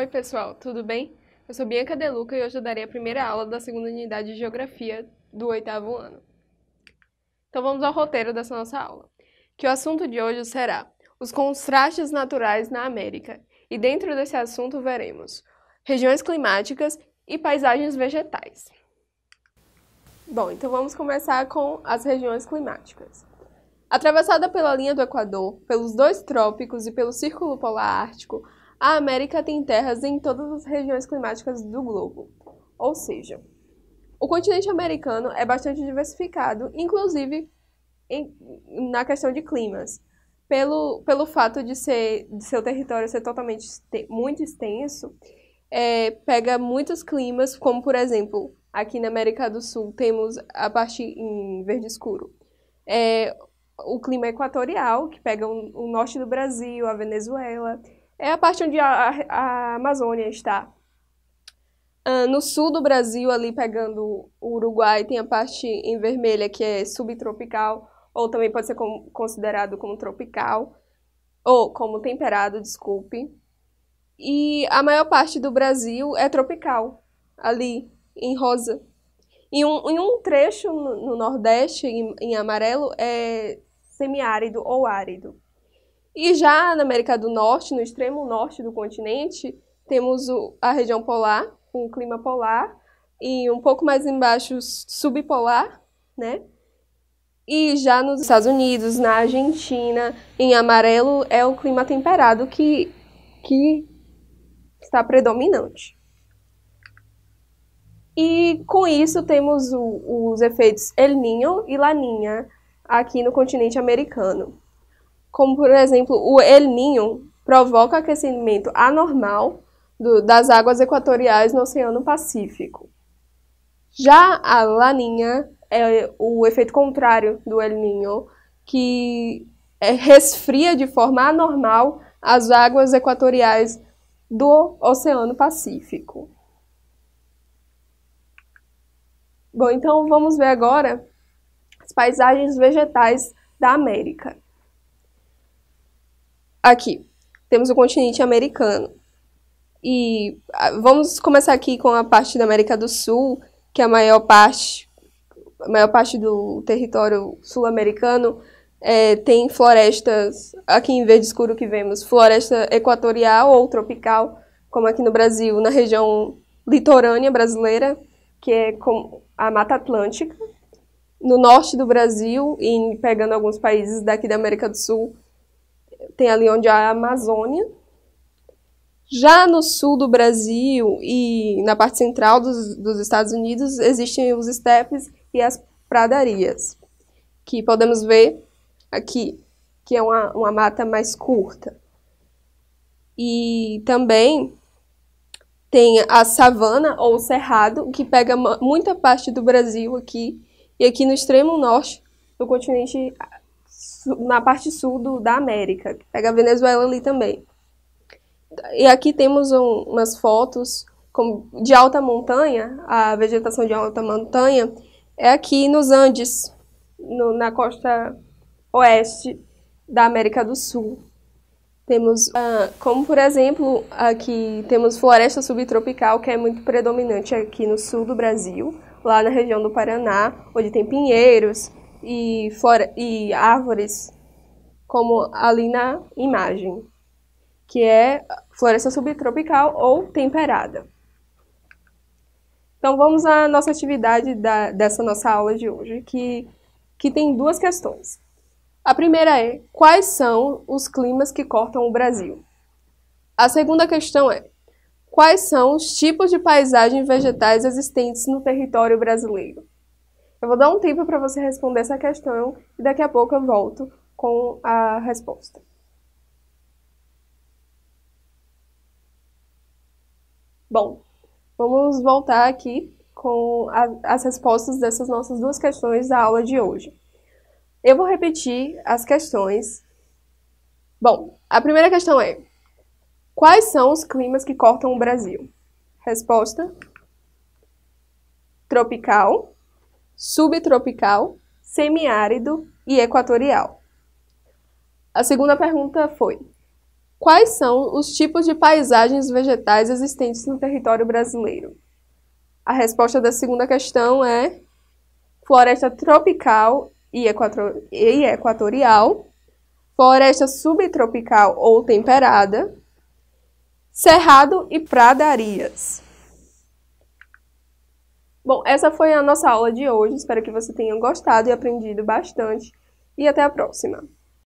Oi, pessoal, tudo bem? Eu sou Bianca Deluca e hoje eu darei a primeira aula da segunda unidade de Geografia do oitavo ano. Então vamos ao roteiro dessa nossa aula, que o assunto de hoje será os contrastes naturais na América, e dentro desse assunto veremos regiões climáticas e paisagens vegetais. Bom, então vamos começar com as regiões climáticas. Atravessada pela linha do Equador, pelos dois trópicos e pelo Círculo Polar Ártico, a América tem terras em todas as regiões climáticas do globo. Ou seja, o continente americano é bastante diversificado, inclusive em, na questão de climas. Pelo, pelo fato de, ser, de seu território ser totalmente muito extenso, é, pega muitos climas, como por exemplo, aqui na América do Sul temos a parte em verde escuro. É, o clima equatorial, que pega o, o norte do Brasil, a Venezuela, é a parte onde a, a Amazônia está. Uh, no sul do Brasil, ali pegando o Uruguai, tem a parte em vermelha que é subtropical, ou também pode ser considerado como tropical, ou como temperado, desculpe. E a maior parte do Brasil é tropical, ali em rosa. E um, em um trecho no, no Nordeste, em, em amarelo, é semiárido ou árido. E já na América do Norte, no extremo norte do continente, temos o, a região polar, com clima polar, e um pouco mais embaixo subpolar, né? E já nos Estados Unidos, na Argentina, em amarelo, é o clima temperado que, que está predominante. E com isso temos o, os efeitos El Niño e Laninha aqui no continente americano como por exemplo o El Niño, provoca aquecimento anormal do, das águas equatoriais no Oceano Pacífico. Já a Laninha é o efeito contrário do El Niño, que é, resfria de forma anormal as águas equatoriais do Oceano Pacífico. Bom, então vamos ver agora as paisagens vegetais da América. Aqui, temos o continente americano. E ah, vamos começar aqui com a parte da América do Sul, que é a maior parte, a maior parte do território sul-americano é, tem florestas, aqui em verde escuro que vemos, floresta equatorial ou tropical, como aqui no Brasil, na região litorânea brasileira, que é a Mata Atlântica. No norte do Brasil, e pegando alguns países daqui da América do Sul, tem ali onde há a Amazônia. Já no sul do Brasil e na parte central dos, dos Estados Unidos existem os estepes e as pradarias, que podemos ver aqui, que é uma, uma mata mais curta. E também tem a savana ou cerrado, que pega muita parte do Brasil aqui, e aqui no extremo norte do continente na parte sul do, da América. Pega a Venezuela ali também. E aqui temos um, umas fotos de alta montanha, a vegetação de alta montanha é aqui nos Andes, no, na costa oeste da América do Sul. Temos, uh, como por exemplo, aqui temos floresta subtropical, que é muito predominante aqui no sul do Brasil, lá na região do Paraná, onde tem pinheiros, e, flore e árvores, como ali na imagem, que é floresta subtropical ou temperada. Então vamos à nossa atividade da, dessa nossa aula de hoje, que, que tem duas questões. A primeira é: quais são os climas que cortam o Brasil? A segunda questão é: quais são os tipos de paisagens vegetais existentes no território brasileiro? Eu vou dar um tempo para você responder essa questão e daqui a pouco eu volto com a resposta. Bom, vamos voltar aqui com a, as respostas dessas nossas duas questões da aula de hoje. Eu vou repetir as questões. Bom, a primeira questão é: Quais são os climas que cortam o Brasil? Resposta: Tropical, subtropical, semiárido e equatorial. A segunda pergunta foi: Quais são os tipos de paisagens vegetais existentes no território brasileiro? A resposta da segunda questão é floresta tropical e, equator e equatorial, floresta subtropical ou temperada, cerrado e pradarias. Bom, essa foi a nossa aula de hoje. Espero que você tenha gostado e aprendido bastante. E até a próxima!